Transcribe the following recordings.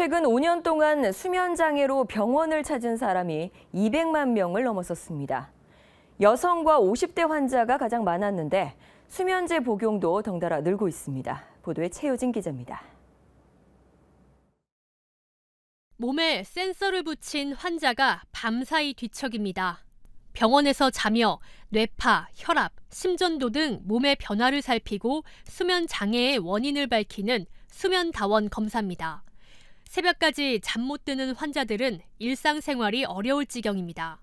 최근 5년 동안 수면 장애로 병원을 찾은 사람이 200만 명을 넘어섰습니다. 여성과 50대 환자가 가장 많았는데 수면제 복용도 덩달아 늘고 있습니다. 보도에 최효진 기자입니다. 몸에 센서를 붙인 환자가 밤사이 뒤척입니다. 병원에서 자며 뇌파, 혈압, 심전도 등 몸의 변화를 살피고 수면 장애의 원인을 밝히는 수면다원 검사입니다. 새벽까지 잠 못 드는 환자들은 일상생활이 어려울 지경입니다.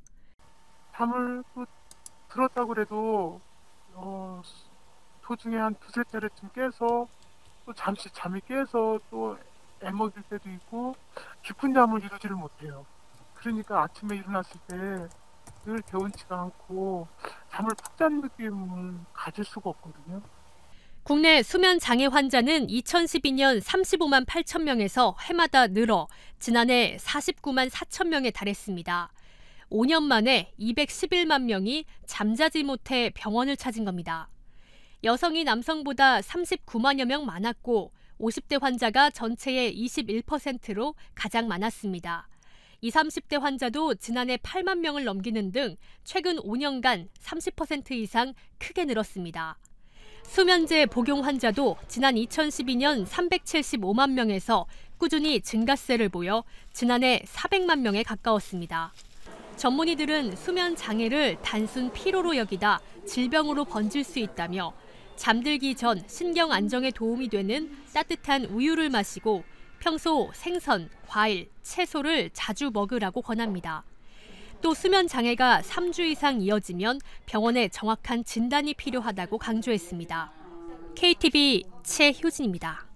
잠을 또 들었다고 그래도 어, 도중에 한 두세 차례쯤 깨서 또 잠시 잠이 깨서 또 애먹일 때도 있고 깊은 잠을 이루지를 못해요. 그러니까 아침에 일어났을 때 늘 개운치가 않고 잠을 푹 잔 느낌을 가질 수가 없거든요. 국내 수면 장애 환자는 2012년 35만 8천 명에서 해마다 늘어 지난해 49만 4천 명에 달했습니다. 5년 만에 211만 명이 잠자지 못해 병원을 찾은 겁니다. 여성이 남성보다 39만여 명 많았고 50대 환자가 전체의 21%로 가장 많았습니다. 20, 30대 환자도 지난해 8만 명을 넘기는 등 최근 5년간 30% 이상 크게 늘었습니다. 수면제 복용 환자도 지난 2012년 375만 명에서 꾸준히 증가세를 보여 지난해 400만 명에 가까웠습니다. 전문의들은 수면 장애를 단순 피로로 여기다 질병으로 번질 수 있다며 잠들기 전 신경 안정에 도움이 되는 따뜻한 우유를 마시고 평소 생선, 과일, 채소를 자주 먹으라고 권합니다. 또 수면 장애가 3주 이상 이어지면 병원에 정확한 진단이 필요하다고 강조했습니다. KTV 최효진입니다.